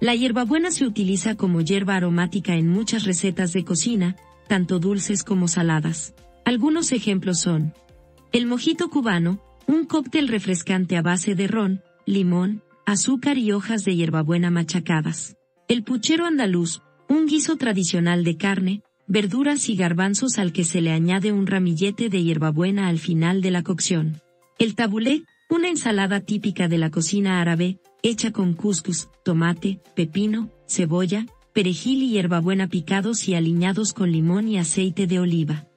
La hierbabuena se utiliza como hierba aromática en muchas recetas de cocina, tanto dulces como saladas. Algunos ejemplos son el mojito cubano, un cóctel refrescante a base de ron, limón, azúcar y hojas de hierbabuena machacadas. El puchero andaluz, un guiso tradicional de carne, verduras y garbanzos al que se le añade un ramillete de hierbabuena al final de la cocción. El tabulé, una ensalada típica de la cocina árabe, hecha con cuscús, tomate, pepino, cebolla, perejil y hierbabuena picados y aliñados con limón y aceite de oliva.